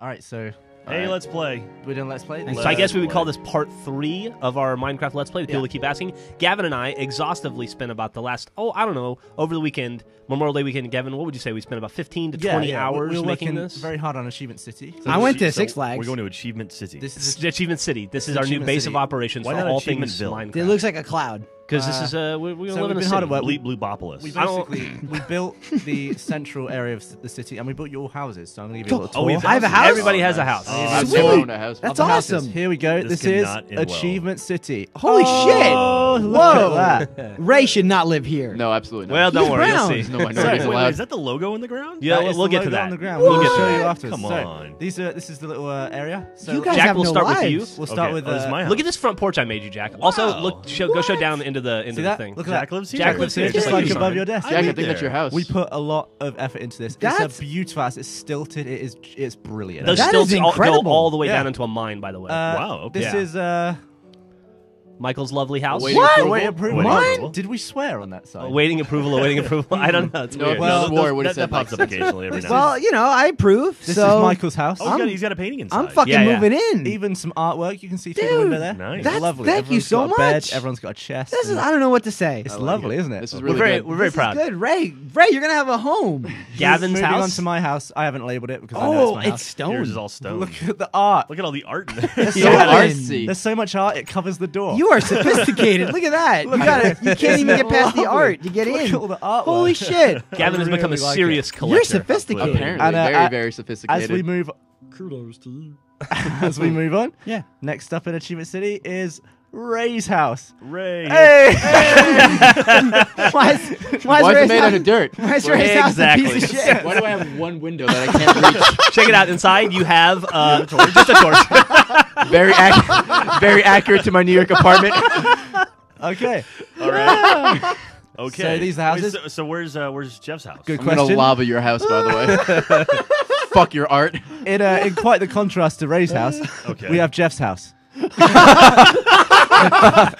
All right, so Hey, let's play. We didn't let's play. Let's So I guess we would play. call this part three of our Minecraft Let's Play. The people Yeah. that keep asking. Gavin and I exhaustively spent about the last, oh, I don't know, over the weekend, Memorial Day weekend. Gavin, what would you say? We spent about 15 to 20 yeah, hours we were making working this? very hard on Achievement City. So I went to so Six Flags. We're going to Achievement City. This This is is Achievement City. This is our new base City. of operations Why for not all things Achievementville? It looks like a cloud. Because this Uh, is uh, we're, we're so gonna live in we've a been hard city. at work. Bleep Bloopopolis. we I don't- basically we built the central area of the city and we built your houses. So I'm gonna give you a little Oh, tour. we have I have a houses? house. Everybody has a house. Oh, I've that's Sweet. cool. own a house. That's Of houses. awesome. Here we go. This This, is cannot end well. Achievement City. Holy oh, shit! Look Whoa. at that. Ray should not live here. No, absolutely not. Well, don't worry, you'll brown. see. There's no Sorry, minorities wait, wait, allowed. is that the logo in the ground? Yeah, we'll, we'll get to that. On the ground. We'll We'll get to show that. you after. Come So, on. these are this is the little uh, area. So You guys Jack, have we'll no start with lives. you. we'll start Okay, with oh, this is uh, my house. Look at this front porch I made you, Jack. Also, Wow. look, show, go show down into the into See the that? thing. Look at Jack that. lives here. Jack Jack lives lives here, here, just just like like you, above Sean. your desk. I Jack, I live think that's there. your house. We put a lot of effort into this. That's- it's a beautiful house. It's stilted. It is. It's brilliant. Those That stilts is all, go incredible. all the way Yeah. down into a mine, by the way. Uh, Wow, okay. This Yeah. is uh. Michael's lovely house. Awaiting What? approval. Wait, approval. Awaiting Mine? Did we swear on that side? Awaiting approval, awaiting approval. I don't know. It's No, weird. Well, you swore, those- it would have that, said that pops up occasionally every now Well, you know, I approve. This so is Michael's house. Oh, he's got, he's got a painting inside. I'm fucking Yeah, yeah. moving in. Even some artwork you can see through the Dude, window there. Nice. That's- lovely. thank you Everyone's so got a bed, much. Everyone's got a chest. this is I don't know what to say. it's like lovely, it. isn't it? This is We're really very, good. we're very This is proud. good, Ray. Ray, you're gonna have a home. Gavin's Moving house. on to my house. I haven't labeled it because I know Oh, it's my it's house. stone. Yours is all stone. Look at the art. Look at all the art in there. There's so, Yeah. much, artsy. there's so much art. It covers the door. You are sophisticated. Look at that. You got at to You can't even get past the art to get in. at all the artwork. Holy shit. Gavin has I become a like serious it. collector. You're sophisticated. Apparently, And, uh, very, uh, very sophisticated. As we move, Kudos to you. as we move on. Yeah. Next up in Achievement City is Ray's house. Ray. Hey! Why is, why is Why is Ray's it made house- out of dirt? Why is Ray's house a piece of Exactly. shit? Why do I have one window that I can't reach? Check it out. Inside, you have uh, just a torch. very, ac- very accurate to my New York apartment. okay. All right. Okay. So these are Wait, houses? so, so where's uh, where's Geoff's house? Good I'm question. gonna lava your house, by the way. Fuck your art. In, uh, in quite the contrast to Ray's house, Okay. we have Geoff's house.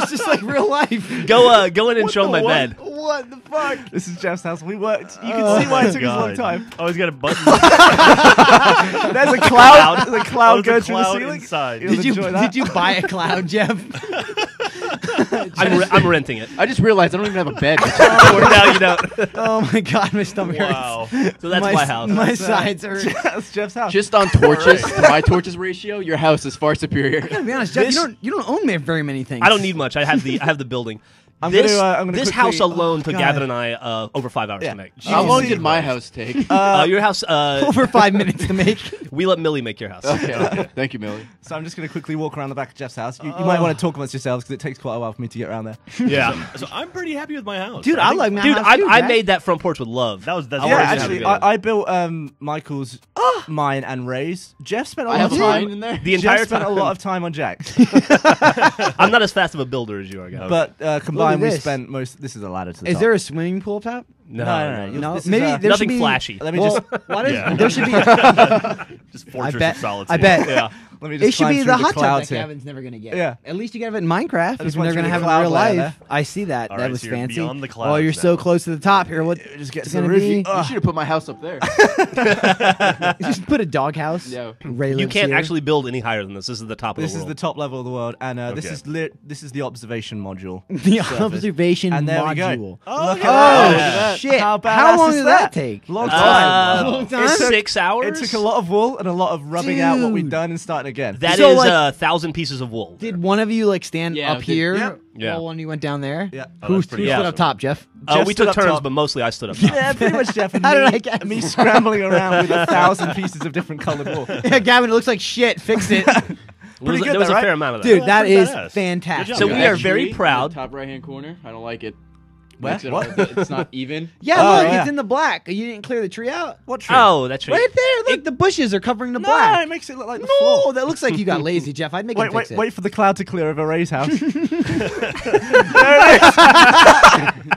It's just like real life. Go, uh, go in and show him my bed. What the fuck? This is Geoff's house. We worked. You can see why it took us a long God. time. Oh, he's got a button. There's a cloud. There's a Oh, cloud there's going through the cloud ceiling. inside. You'll Did you enjoy that. did you buy a cloud, Geoff? I'm, re- I'm renting it. I just realized I don't even have a bed. no, you don't. oh my god, my stomach Wow. So that's my, my, house. My That's, sides hurt. That's Geoff's house. just on torches, to my torches ratio, your house is far superior. To be honest, Geoff, This- you don't you don't own me very many things. I don't need much. I have the I have the building. I'm this gonna, uh, I'm gonna this quickly- house alone oh, took God. Gavin and I uh, over five hours Yeah. to make. How long did my house take? Uh, your house. Uh, over five minutes to make. we let Millie make your house. okay, okay. Thank you, Millie. So I'm just going to quickly walk around the back of Geoff's house. You, you might want to talk amongst yourselves because it takes quite a while for me to get around there. Yeah, So I'm pretty happy with my house. Dude, I think like my dude, house I, too, I Jack. made that front porch with love. That was that's I yeah, wanted what to actually, have it I, I built um, Michael's, mine, and Ray's. Geoff spent a I lot have of a time. mine in there. the entire spent time. a lot of time on Jack's, I'm not as fast of a builder as you are, guys. but uh, combined we this. spent most. This is a ladder to the Is top. there a swimming pool top? No, no, no, no. No, This is, maybe uh, there nothing should be, flashy. Let me Well, just what is Yeah. there should be? just Fortress bet. of Solitude. I bet. Yeah. let me just It should climb be through the hot tub that clouds here. Gavin's never gonna get. Yeah. At least you can have it in Minecraft. just If went they're through gonna the have it in cloud real layer life. I see that. All that right, was so you're fancy. beyond the oh, you're clouds so now. close to the top here. What? Just get It's to the gonna roof. be- you- You should have put my house up there. just put a doghouse. Yeah. Ray You lives can't here. actually build any higher than this. This is the top of This the is world. the top level of the world, and uh, this Okay. is li- this is the observation module. the surface. observation And there we go. Oh, Look look at Oh that. Look at shit! How, How, long did that take? Long Uh, time. Long time? It took- six hours. It took a lot of wool and a lot of rubbing out what we'd Dude. done and starting again. That is So, like- a thousand pieces of wool. Did one of you like stand Yeah, up did- here Yeah. Yeah. while one you went down there? Yeah. Oh, Who, that's who stood awesome. up top, Geoff? Uh, Geoff we took turns, top. but mostly I stood up top. yeah, pretty much, Geoff. And How me, did I guess? me scrambling around with a thousand pieces of different coloured wool. yeah, Gavin, it looks like shit. Fix it, There was, good there was though, a right? fair amount of that. dude. that's That pretty is badass. fantastic. Good So we are very tree in the proud. top right hand corner. I don't like it. Where? Makes it What? all- It's not even. Yeah, Oh, look, yeah. it's in the black. You didn't clear the tree out. What tree? Oh, that's right. Right there, look, the bushes are covering the no, black. it makes it look like the No, floor. that looks like you got lazy, Geoff. I'd make Wait, him wait, fix it. wait for the cloud to clear over Ray's house.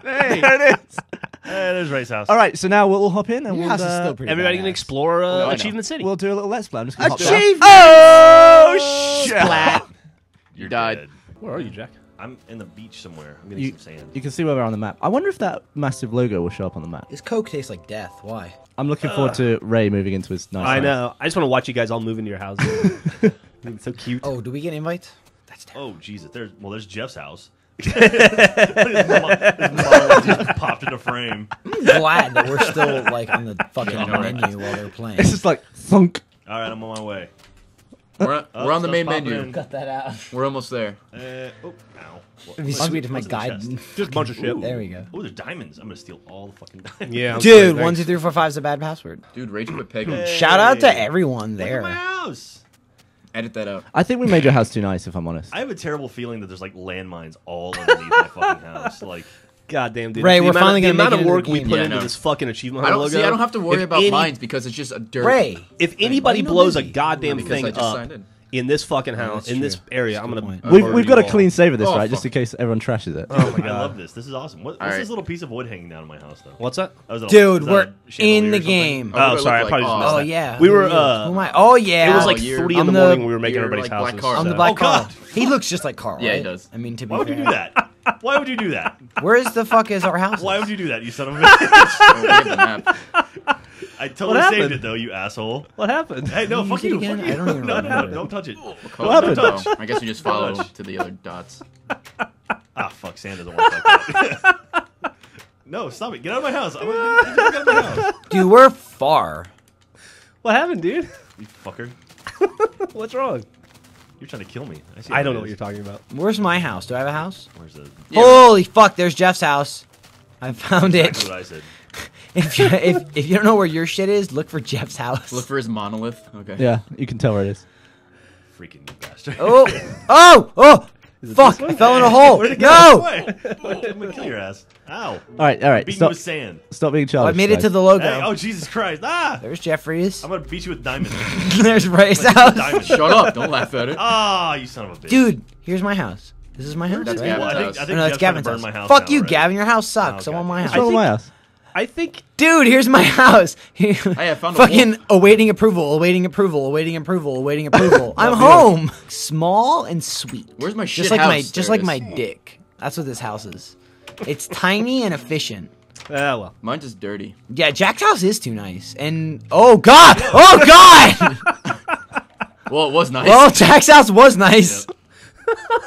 there it is. Hey, there's Ray's house. All right, so now we'll all hop in and Your we'll, house is uh, still pretty. Everybody badass. can explore uh, I know. Achievement City. we'll do a little let's play. I'm just gonna hop down. Achievement. Oh shit! Splat. You're died. dead. Where are you, Jack? I'm in the beach somewhere. I'm getting You, some sand. you can see where we're on the map. I wonder if that massive logo will show up on the map. This Coke tastes like death. Why? I'm looking forward to Ray moving into his nice. I house. know. I just want to watch you guys all move into your houses. it's so cute. Oh, do we get invites? That's oh, terrible. Oh Jesus! There's well, there's Geoff's house. his, mo- his model just popped into frame. I'm glad that we're still like on the fucking Yeah, I right? menu while they're playing. It's just like thunk. All right, I'm on my way. We're, Oh, we're on the main menu. in. Cut that out. We're almost there. Uh, oh, ow. What- It'd be sweet if my what's guide. Just a bunch of shit. There we go. Oh, there's diamonds. I'm gonna steal all the fucking diamonds. Yeah, I'm Dude, sorry, one, two, thanks. three, four, five is a bad password. Dude, Rage quit pegging. Hey. Shout out to everyone Look at there. my house. Edit that out. I think we made your house too nice, if I'm honest. I have a terrible feeling that there's like landmines all underneath my fucking house. Like, God damn, dude. Ray, The we're amount of- finally the gonna amount make of it into work the we game. put Yeah, I into know. this fucking achievement I don't logo. see. I don't have to worry If about any- mines because it's just a dirt. Ray, If anybody you blows a busy? goddamn Because thing just up signed in. in this fucking house, that's in this true. area, I'm gonna. point. We've, murder we've got a you all. clean save of this, Oh, right? Just fuck. in case everyone trashes it. Oh my I god. love this. This is awesome. What, what's All this little piece of wood hanging down in my house, though? What's that? That was a- dude, is that we're a chandelier in or the something? game. Oh, Oh, sorry, I probably just Oh, missed Oh that. yeah. We were, uh, Who am I? Oh yeah. It was Oh, like you're- three in the I'm the- morning. We were making you're everybody's like Black houses. Carl. I'm the so- black Oh, Carl. God. He looks just like Carl. Yeah, he right? does. I mean, to be Why would you fair. do that? Why would you do that? Where the fuck is our house? Why would you do that, you son of a bitch? Oh, we have the map. I totally What saved happened? it, though, you asshole. What happened? Hey, no, Can you fuck use it you. Fuck I you. don't even no, no, no, remember. don't touch it. What happened? Oh, I guess we just follow Touch. to the other dots. Ah, fuck, Sam doesn't want to that. no, stop it. Get out of my house. I'm gonna get, get out of my house. Dude, we're far. What happened, dude? You fucker. What's wrong? You're trying to kill me. I, see I don't it know what you're talking about. Where's my house? Do I have a house? Where's the... Yeah. Holy fuck! There's Geoff's house. I found That's it. what I said. If you, if if you don't know where your shit is, look for Geoff's house. Look for his monolith. Okay. Yeah, you can tell where it is. Freaking bastard. Oh, oh, oh! Fuck! I fell in a hole. Where'd it go? No! I'm gonna kill your ass. Ow. All right, all right. Beat you Stop, with sand. stop being Oh, childish. I made it guys. to the logo. Hey, oh, Jesus Christ. Ah! There's Jeffrey's. I'm gonna beat you with diamonds. There's Ray's house. diamonds. Shut up! Don't laugh at it. Ah, you son of a bitch. Dude, here's my house. This is my house. That's right? Gavin's Well, I think, house. I Oh, think no, that's Geoff's gonna Gavin's burn house. my house Fuck down you, already. Gavin. Your house sucks. Oh, I want God. my What's house. wrong with my house? I think Dude, here's my house. I found a Fucking wolf. awaiting approval, awaiting approval, awaiting approval, awaiting approval. I'm home. Small and sweet. Where's my shit Just like my house? just There like it my is. dick. That's what this house is. It's tiny and efficient. Ah, well. Mine's just dirty. Yeah, Jack's house is too nice. And oh god, oh god. Well, it was nice. well, Jack's house was nice.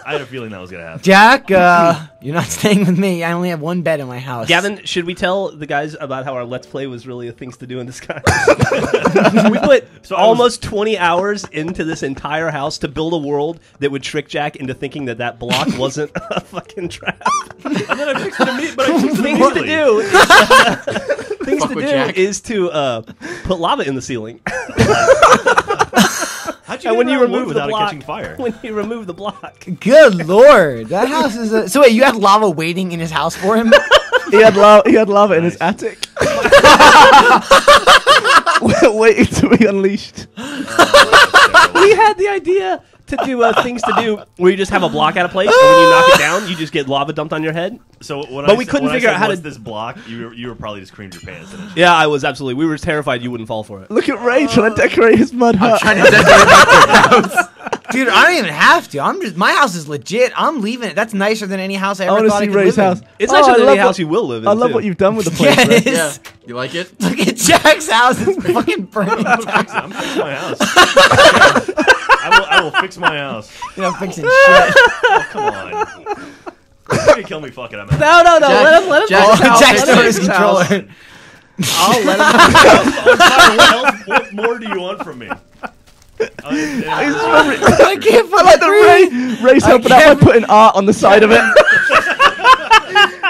I had a feeling that was gonna happen. Jack, uh, you're not staying with me. I only have one bed in my house. Gavin, should we tell the guys about how our Let's Play was really a things to do in disguise? we put So I was- almost 20 hours into this entire house to build a world that would trick Jack into thinking that that block wasn't a fucking trap. And then I fixed it immediately. But I fixed it things to immediately. do, things Fuck to with do Jack. is to uh, put lava in the ceiling. How'd you and when you remove the without it block, catching fire? when you remove the block, Good lord, that house is a. So wait, you had lava waiting in his house for him? He had lava. He had lava in his Nice. attic, waiting to be unleashed. we had the idea to do uh, things to do where you just have a block out of place, and when you knock it down, you just get lava dumped on your head. So when But I we said- couldn't when I figure said, out how to- this block? You were, you were probably just creamed your pants. didn't? Yeah, I was absolutely. We were terrified you wouldn't fall for it. Look at Ray trying to decorate his mud hut. trying to decorate my house. Dude, I don't even have to. I'm just my house is legit. I'm leaving it. That's nicer than any house I I ever want to thought I see could Ray's live house. in. It's Oh, nicer I than love any house what- you will live in. I love too. what you've done with the place. Yeah, Ray. it is. Yeah. You like it? Look at Jack's house. It's fucking burning I'm down. gonna fix it. I'm fixing my house. I will, I will fix my house. You're not fixing shit. Oh, come on. You're gonna kill me. Fuck it. I'm out. No, no, no. Jack- let him. Let him. Jack's fix house. Jack's Let him fix house. controller. I'll let him. I'm. What else? What more do you want from me? Uh, it- it- I can't I like the breathe. Ray. Ray's helping out by putting art on the side of it.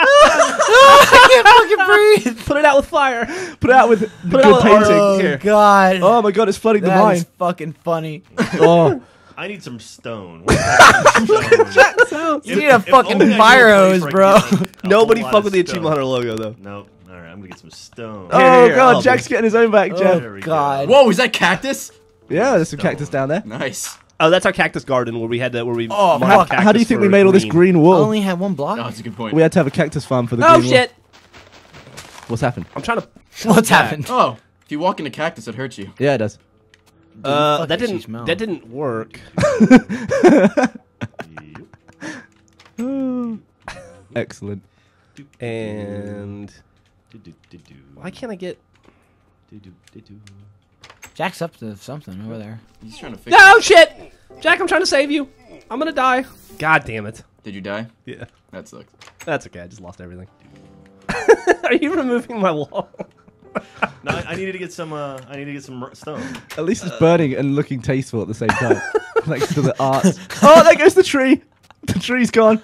I can't fucking breathe. Put it out with fire. Put it out with Put it good out with painting. Oh Here. god. Oh my god, it's flooding the That mine. is fucking funny. Oh, I need some stone. Where's stone? You need a fucking only I knew a fire hose, bro. could get, like, a Nobody fuck with the achievement hunter logo though. Nope. All right, I'm gonna get some stone. oh Here, god, I'll Jack's be- getting his own back, oh, Geoff. There we go. God. Whoa, is that cactus? Yeah, there's some cactus down there. Nice. Oh, that's our cactus garden where we had to where we. Oh, marked fuck. How do you think we made all this green I only had one block. Oh, that's a good point. We had to have a cactus farm for the Oh green shit! wool. What's happened? I'm trying to. What's happened? Oh, if you walk in a cactus, it hurts you. Yeah, it does. Uh, that didn't. smell? That didn't work. Excellent. And why can't I get? Jack's up to something over there. He's trying to fix. No shit, Jack! I'm trying to save you. I'm gonna die. God damn it. Did you die? Yeah, That sucks. that's okay. I just lost everything. Are you removing my wall? No, I, I needed to get some. Uh, I need to get some r- stone. At least it's burning and looking tasteful at the same time. Next to the art. Oh, there goes the tree. The tree's gone.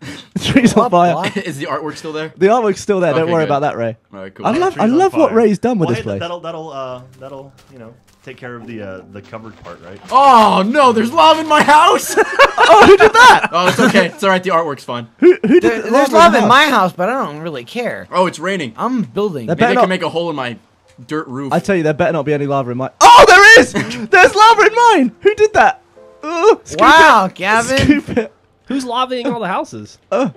The tree's on What, fire. what? Is the artwork still there? The artwork's still there. Don't Okay, worry good. about that, Ray. All right, cool. I love, I Tree's on love what fire. Ray's done with Well, this hey, place. That'll that'll uh that'll you know take care of the uh the covered part, right? Oh no, there's lava in my house. oh, who did that? oh, it's okay. It's all right. The artwork's fine. Who, who did There- the there's the love in house? my house, but I don't really care. Oh, it's raining. I'm building. That Maybe I better can not- make a hole in my dirt roof. I tell you, there better not be any lava in my. Oh, there is! There's lava in mine! Who did that? Ugh, scoop Wow, it. Gavin. Scoop it. Who's lavaing all the houses? Uh,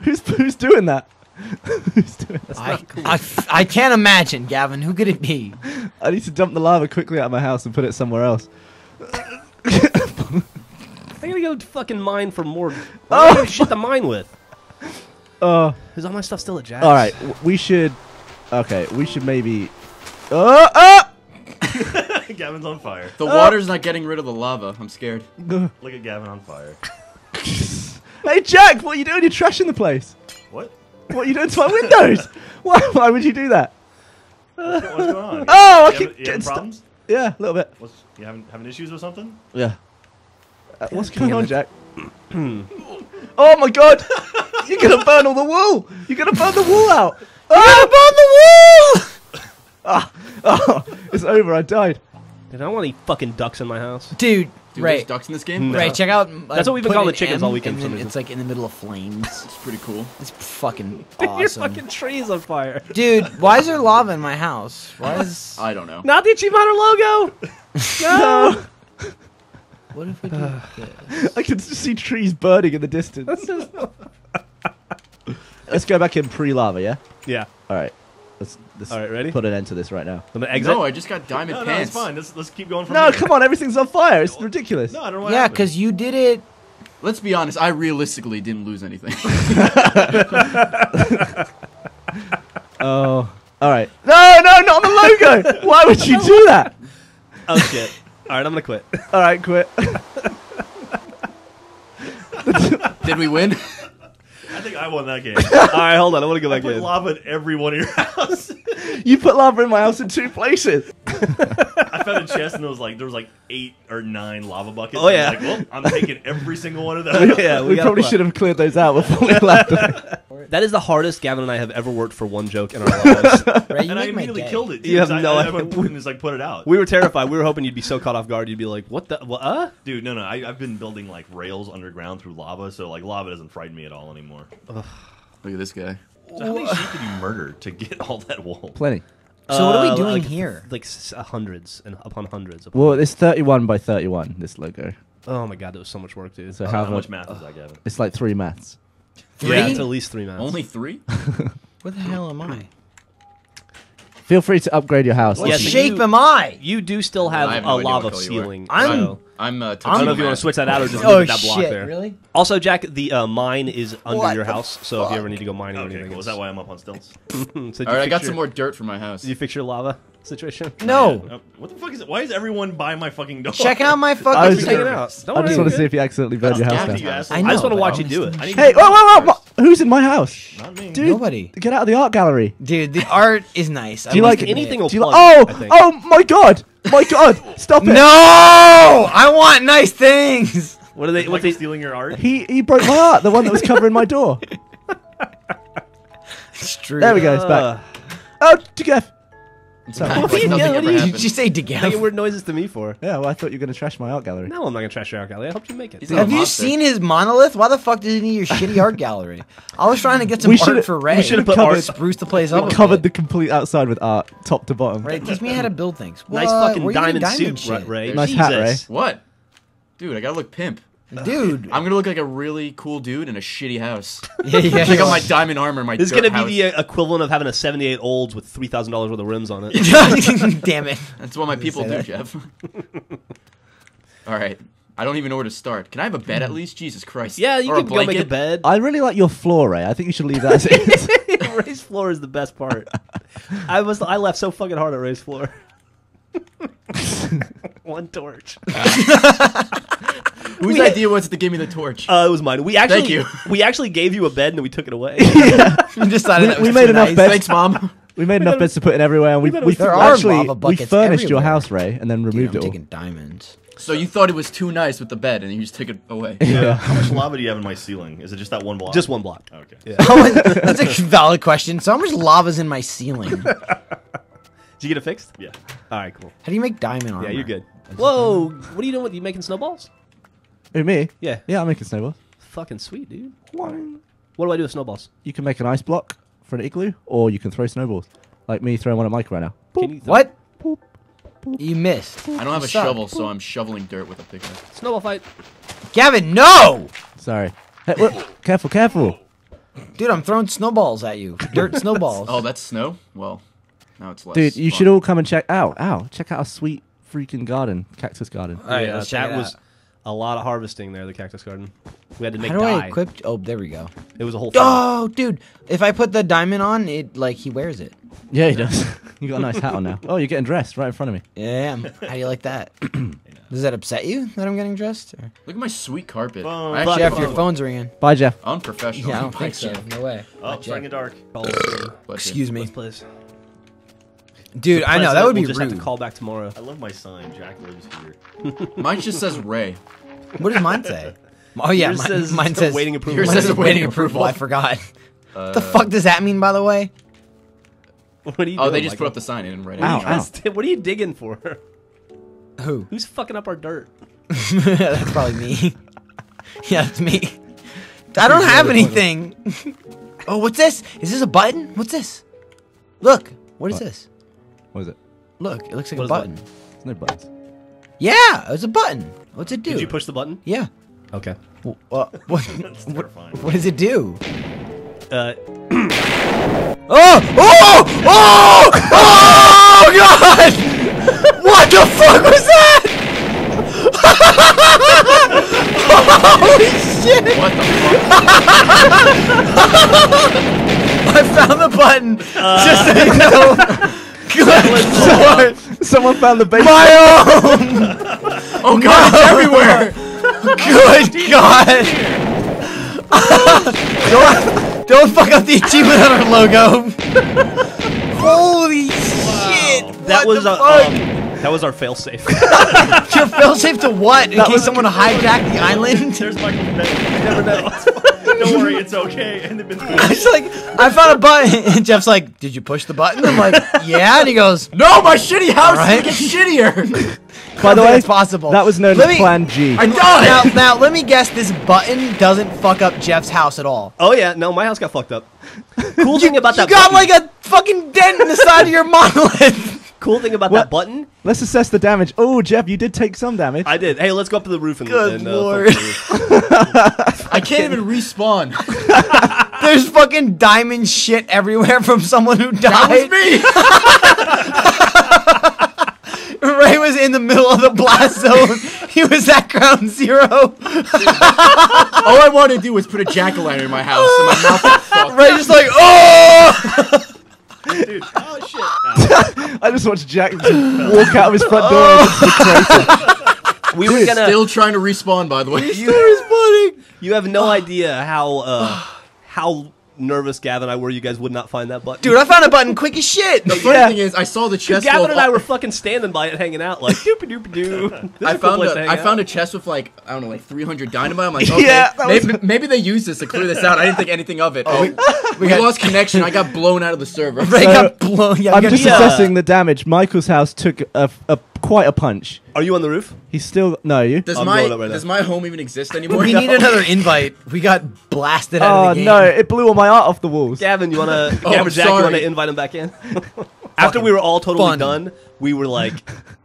who's, who's doing that? who's doing that? I, I, I can't imagine, Gavin. Who could it be? I need to dump the lava quickly out of my house and put it somewhere else. I gotta go fucking mine for more. Oh, Oh, shit to mine with. Uh, Is all my stuff still at Jack's? all right, we should. Okay, we should maybe. Uh, uh! Gavin's on fire. the water's not getting rid of the lava. I'm scared. Look at Gavin on fire. Hey, Jack, what are you doing? You're trashing the place. What? What are you doing to my windows? why, why would you do that? What's, what's going on? Oh, I keep having, getting having stu- problems? Yeah, a little bit. What's, you having having issues with something? Yeah. Uh, what's going on, Jack? oh my god! You're gonna burn all the wool! You're gonna burn the wool out! Oh, burn the wool! ah, oh, it's over. I died. Dude, I don't want any fucking ducks in my house. Dude, Dude, Ray. there's ducks in this game. No. Ray, check out. That's uh, what we've been calling the chickens M, all weekend and for some then. It's like in the middle of flames. It's pretty cool. It's fucking Your awesome. fucking tree's on fire. Dude, why is there lava in my house? Why is? I don't know. Not the Achievement Hunter logo. No. What if we do this? I can just see trees burning in the distance. Let's go back in pre-lava, yeah. yeah. All right. Let's, let's All right, ready? put an end to this right now. I'm gonna exit. No, I just got diamond No, no, pants. it's fine. Let's let's keep going from No, here. come on! Everything's on fire. It's ridiculous. No, I don't know what Yeah, because you did it. Let's be honest. I realistically didn't lose anything. Oh. All right. No, no, not the logo. Why would you do that? Oh shit. All right, I'm gonna quit. All right, quit. Did we win? I think I won that game. All right, hold on. I want to go I back put in. lava in every one of your house. you put lava in my house in two places. I found a chest and there was like there was like eight or nine lava buckets. Oh, yeah. like, well, I'm taking every single one of those. yeah, we gotta probably play. should have cleared those out before we left. That is the hardest Gavin and I have ever worked for one joke in our lives. Ray, you And I immediately killed it. You have because no I, I, idea. I put, and just like put it out. we were terrified. We were hoping you'd be so caught off guard. You'd be like, "What the? What? Uh?" Dude, no, no. I, I've been building like rails underground through lava, so like lava doesn't frighten me at all anymore. Look at this guy. So how many sheep did you murder to get all that wool? Plenty. So what are we Uh, doing like, here? Like s- uh, hundreds and upon hundreds. Upon Well, it's 31 by 31. This logo. oh my god, that was so much work, dude. So How, how much much? math is that, Gavin? It's like three maths. Three? Yeah, it's at least three minutes. Only three? Where the hell am I? Feel free to upgrade your house. What Yeah, so shape you- am I? You do still have, I have a no idea lava color you are. ceiling. I'm- so- I'm uh, I don't know if you want to switch that out or just leave Oh it that block shit! there. Really? Also, Jack, the uh, mine is under What your the house, so if you ever need to go mining or Okay, anything, cool. Is that why I'm up on stilts? So All right, I got your- some more dirt for my house. Did you fix your lava situation? No. Uh, what the fuck is it? Why is everyone by my fucking door? Check out my I fucking. was Take it out. Don't I just want to see if you accidentally burned your house down. I I just want to watch you do it. Hey, whoa, whoa, whoa! Who's in my house? Not me. Dude, Nobody. Get out of the art gallery. Dude, the art is nice. Do you like anything Do you li- oh, it, I think. oh my god, my god! Oh, stop it! No, I want nice things. What are they? Like What they? stealing your art? He he broke my art, the one that was covering my door. It's true. There we go. It's back. Oh, Geoff. Sorry. What oh, Like are you nothing doing? ever What are you- Did you say making weird noises to me for? Yeah, well, I thought you were gonna trash my art gallery. No, I'm not gonna trash your art gallery. I hope you make it. He's Have you monster. seen his monolith? Why the fuck does he need your shitty art gallery? I was trying to get some We art should've- for we should've put covered- art- spruce the place up. a Covered the bit. complete outside with art, top to bottom. Ray, teach me how to build things. Nice fucking Where you getting diamond, suit, shit? Ray. Nice Jesus. hat, Ray. What? Dude, I gotta look pimp. dude. I'm gonna look like a really cool dude in a shitty house. yeah, yeah. Check out my diamond armor, my This is gonna be house. the uh, equivalent of having a '78 Olds with three thousand dollars worth of rims on it. Damn it. That's what my people do, that. Geoff. All right, I don't even know where to start. Can I have a bed at least? Jesus Christ. Yeah, you or can go make a bed. I really like your floor, Ray. I think you should leave that as is. Ray's floor is the best part. I was I left so fucking hard at Ray's floor. One torch. Whose We- idea was it to give me the torch? Uh, it was mine. We actually Thank you. we actually gave you a bed and then we took it away. We decided that we was made enough nice. beds. Thanks, mom. We made enough beds to put in everywhere, and we, we There are actually lava we buckets furnished your everywhere. house, Ray, and then Dude, removed I'm it all. taking diamonds. So you thought it was too nice with the bed, and you just took it away. Yeah. How much lava do you have in my ceiling? Is it just that one block? Just one block. Okay. That's a valid question. So how much lava's in my ceiling? Did you get it fixed? Yeah. All right, cool. How do you make diamond armor? Yeah, you're good. Whoa, what are you doing? You making snowballs? Who me? Yeah. Yeah, I'm making snowballs. Fucking sweet, dude. Wang. What do I do with snowballs? You can make an ice block for an igloo, or you can throw snowballs, like me throwing one at Mike right now. Can you What? Boop. You missed. I don't have You a suck. shovel, so I'm shoveling dirt with a pickaxe. snowball fight? Gavin, no! Sorry. Hey, whoa, careful, careful. Dude, I'm throwing snowballs at you. Dirt snowballs. Oh, that's snow? Well, now it's less. Dude, you fun. should all come and check out. Ow, check out our sweet freaking garden, cactus garden. Oh, All right, yeah, let's check that it was out. a lot of harvesting there. The cactus garden. We had to make How do dye. I equip? Oh, there we go. It was a whole. Oh, thing. Oh, dude, if I put the diamond on, it like he wears it. Yeah, he does. you got a nice hat on now. Oh, you're getting dressed right in front of me. Yeah. How do you like that? Does that upset you that I'm getting dressed? Or? Look at my sweet carpet. Phone. I actually Geoff, have your phone's ringing. Bye, Geoff. Unprofessional. Yeah, I don't think so. No way. Oh, it's starting to dark. Bless you. Excuse me, Let's play this. Dude. I know that would be will just rude. have to call back tomorrow. I love my sign. Jack lives here. Mine just says Ray. What does mine say? Oh yeah, Yours mine says mine says waiting approval. Yours Yours says says waiting waiting approval. approval. I forgot. Uh, the fuck does that mean, by the way? What are you Oh, doing, they just Michael? put up the sign and right Ow, now. ow. What are you digging for? Who? Who's fucking up our dirt? That's probably me. yeah, it's me. I don't have anything. oh, what's this? Is this a button? What's this? Look, what is What? this? What is it? Look, it looks like What a is button. There's no buttons. Yeah, it's a button. What's it do? Did you push the button? Yeah. Okay. Wh- What? What? That's what, terrifying. what does it do? Uh, Oh! Oh! Oh! Oh! God! What the fuck was that? Holy shit! What the fuck? I found the button. Just so you know. Good lord! Someone found the base. My own! Oh god, it's everywhere! Good God! don't, don't fuck up the achievement hunter logo. Holy shit! that what was the fuck? um, that was our failsafe. Your failsafe to what? In That case was- someone hijacked the island? There's Michael's bed. Never know. Don't worry, it's okay. And they've been I was like, I found a button. And Geoff's like, Did you push the button? I'm like, Yeah. And he goes, No, my shitty house Alright. is getting shittier! By the way, it's possible. that was known Let as me- Plan G. I died! Now, now, let me guess. This button doesn't fuck up Geoff's house at all. oh yeah, no, my house got fucked up. Cool thing about you that. You got button, like a fucking dent in the side of your monolith. Cool thing about What? that button. Let's assess the damage. Oh, Geoff, you did take some damage. I did. Hey, let's go up to the roof and. Good and, uh, lord. fuck the roof. I can't even respawn. There's fucking diamond shit everywhere from someone who died. That was me! Ray was in the middle of the blast zone. he was at ground zero. All I wanted to do was put a jack-o'-lantern in my house, and my mouth got fucked. Ray just like, oh! Dude, oh shit. I just watched Jack just walk out of his front door into the crater. we were gonna. Still trying to respawn, by the way. You have no idea how uh, how nervous Gavin and I were. You guys would not find that button. Dude, I found a button quick as shit. The funny Yeah. thing is, I saw the chest. Gavin and I were fucking standing by it, hanging out, like doopy doopy doo. This is I a cool found place a, to hang I found a chest with like I don't know like 300 dynamite. I'm like, okay, Yeah, that was- maybe, maybe they used this to clear this out. I didn't think anything of it. Oh, we, we got- lost connection. I got blown out of the server. Ray So, got blown. Yeah, I'm just Yeah. assessing the damage. Michael's house took a, a quite a punch. Are you on the roof? He's still no you. Does I'm my going up right now. does my home even exist anymore? we need another invite. We got blasted out Oh of the game. no! It blew all my art off the walls. Gavin, you wanna? Oh, Gavin, I'm Jack, you wanna invite him back in? After we were all totally funny. done, we were like,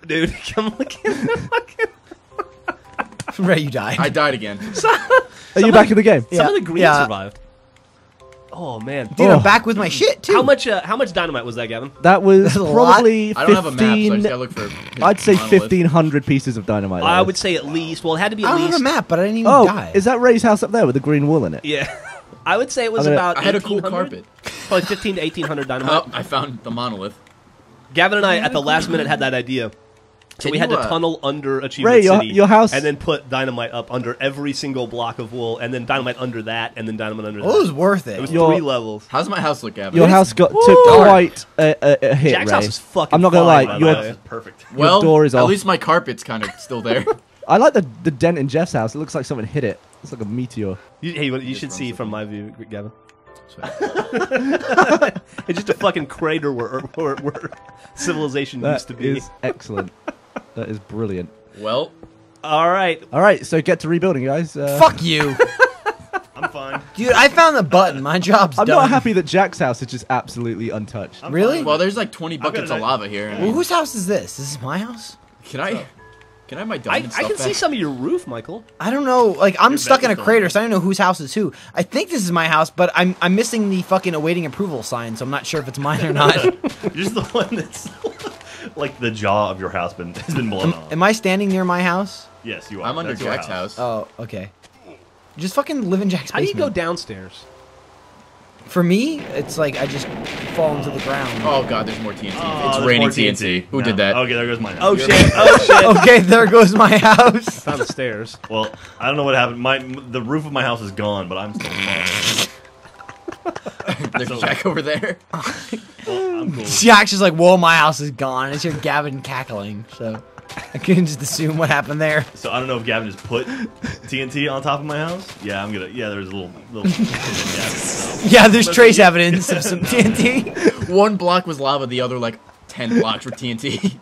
dude, come look in. Ray, you died. I died again. Are you back in the game? Some of the greens yeah. survived. Oh man. Dude, Oh. I'm back with my shit too. How much? Uh, how much dynamite was that, Gavin? That was a probably I don't have a map, so I 15. just gotta look for. his I'd say monolith. 1500 pieces of dynamite. I that would say at least. Well, it had to be I at don't least. have a map, but I didn't even Oh, die. is that Ray's house up there with the green wool in it? Yeah. I would say it was I mean, about. I had a cool 1800? carpet. Probably 15 to 1800 dynamite. Oh, I found the monolith. Gavin and I, at the last minute, had that idea. So Can we had to uh, tunnel under Achievement Ray, City, your house- and then put dynamite up under every single block of wool, and then dynamite under that, and then dynamite under Well, it was worth It it. was Your- three levels. How's my house look, Gavin? Your house got Woo! took quite a, a, a hit, Jack's Ray. house is fucking I'm not gonna lie. by the Your, way. This is perfect. well, door is at least my carpet's kind of still there. I like the the dent in Geoff's house. It looks like someone hit it. It's like a meteor. You, hey, you, you should see from my view, Gavin. It's just a fucking crater where, where, where civilization That used to be. is excellent. That is brilliant. well, All right. All right, so get to rebuilding, guys. Uh, Fuck you, I'm fine. dude. I found the button. My job's I'm done. not happy that Jack's house is just absolutely untouched. I'm Really? fine. well, there's like 20 buckets of i- lava here. Well, whose house is this? This is my house. can I? Can I have my I, diamond I stuff can see back? some of your roof, Michael. I don't know. Like I'm Your stuck in a bed's crater, still so I don't know whose house is who. I think this is my house, but I'm I'm missing the fucking awaiting approval sign, so I'm not sure if it's mine or not. You're just the one that's like the jaw of your house been has been blown off. Am I standing near my house? yes, you are. I'm under That's Jack's house. Oh, okay. Just fucking live in Jack's How do you basement. go downstairs? For me, it's like I just fall into the ground. Oh god, there's more TNT. Oh, it's raining more TNT. Who No. did that? Okay, there goes mine. Oh shit! Oh shit! Okay, there goes my house. Found the stairs. Well, I don't know what happened. My the roof of my house is gone, but I'm still fine. There's So- Jack over there. Well, I'm cool. Jack's just like, whoa, my house is gone. It's your Gavin cackling. So I couldn't just assume what happened there. So I don't know if Gavin just put TNT on top of my house. Yeah, I'm gonna. Yeah, there's a little little. Gavin, so. Yeah, there's trace evidence of some TNT. One block was lava, the other like 10 blocks were TNT.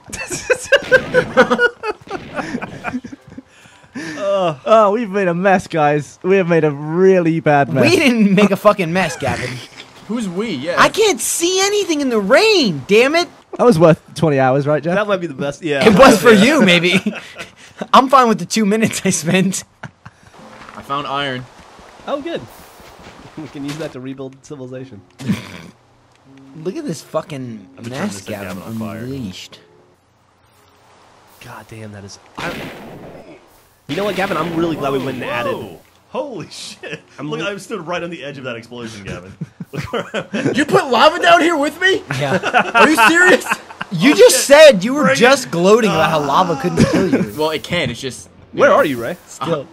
Oh, we've made a mess, guys. We have made a really bad mess. We didn't make a fucking mess, Gavin. Who's we? Yeah. I can't see anything in the rain. Damn it! That was worth 20 hours, right, Geoff? That might be the best. Yeah. It was for you, maybe. I'm fine with the two minutes I spent. I found iron. Oh, good. We can use that to rebuild civilization. Look at this fucking I've been trying mess, Gavin. Gavin on fire. Unleashed. God damn, that is. I, you know what, Gavin? I'm really glad we went and added. Holy shit! I'm Look, li- I stood right on the edge of that explosion, Gavin. Look where I'm at. You put lava down here with me? Yeah. Are you serious? You just said you were Bring it. just gloating about how lava couldn't kill you. well, it can. It's just. Where know, are you, Ray? Uh-huh. Still.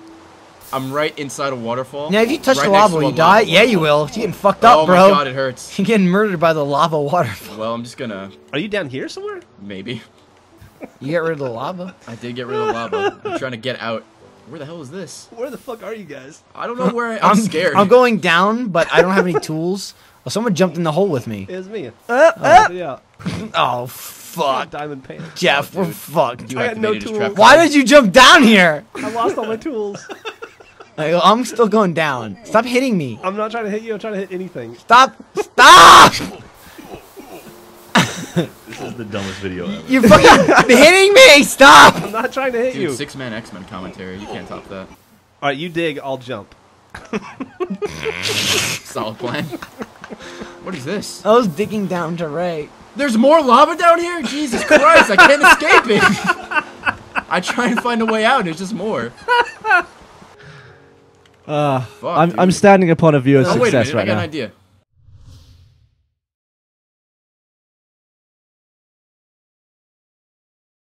I'm right inside a waterfall. Now, if you touch right the lava, will you die? lava Yeah, you waterfall. will. You're getting fucked up, oh bro. my god, it hurts. You're getting murdered by the lava waterfall. Well, I'm just gonna. Are you down here somewhere? Maybe. You get rid of the lava. I did get rid of the lava. I'm trying to get out. Where the hell is this? Where the fuck are you guys? I don't know where I, I'm, scared. I'm going down, but I don't have any tools. Oh, someone jumped in the hole with me. It's me. Uh, uh, Yeah. Oh, Fuck. fuck. Diamond pants. Geoff, we're fucked. You I got activated no tools. Why did you jump down here? I lost all my tools. Like, I'm still going down. Stop hitting me. I'm not trying to hit you. I'm trying to hit anything. Stop. Stop! This is the dumbest video ever. You're fucking hitting me. Stop. I'm not trying to hit Dude, you. six man X Men commentary. You can't top that. All right, you dig. I'll jump. Solid plan. What is this? I was digging down to Ray. There's more lava down here? Jesus Christ, I can't escape it. I try and find a way out, It's just more. uh, Fuck, I'm, dude. I'm standing upon a view of Oh, wait a success minute, I right got an now. idea.